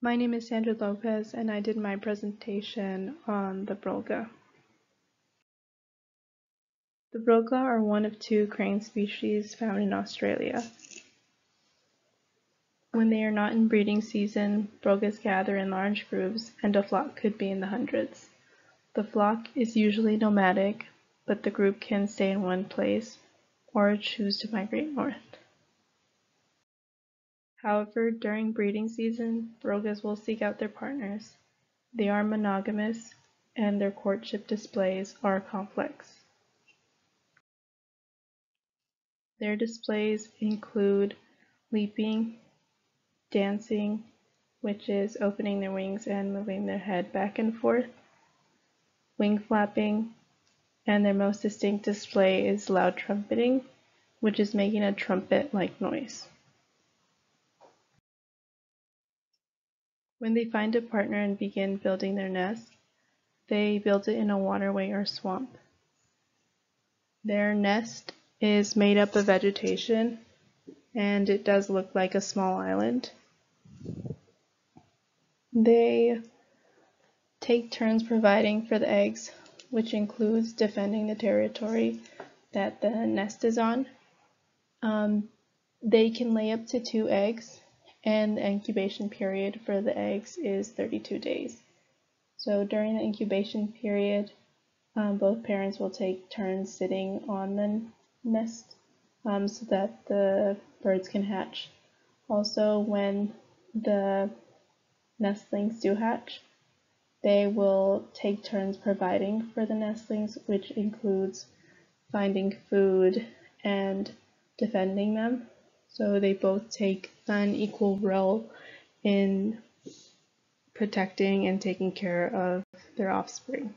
My name is Sandra Lopez and I did my presentation on the Brolga. The Brolga are one of two crane species found in Australia. When they are not in breeding season, Brolgas gather in large groups and a flock could be in the hundreds. The flock is usually nomadic, but the group can stay in one place or choose to migrate north. However, during breeding season, Brolgas will seek out their partners. They are monogamous, and their courtship displays are complex. Their displays include leaping, dancing, which is opening their wings and moving their head back and forth, wing flapping, and their most distinct display is loud trumpeting, which is making a trumpet-like noise. When they find a partner and begin building their nest, they build it in a waterway or swamp. Their nest is made up of vegetation and it does look like a small island. They take turns providing for the eggs, which includes defending the territory that the nest is on. Um, they can lay up to two eggs and the incubation period for the eggs is 32 days. So during the incubation period, um, both parents will take turns sitting on the nest um, so that the birds can hatch. Also, when the nestlings do hatch, they will take turns providing for the nestlings, which includes finding food and defending them. So they both take an equal role in protecting and taking care of their offspring.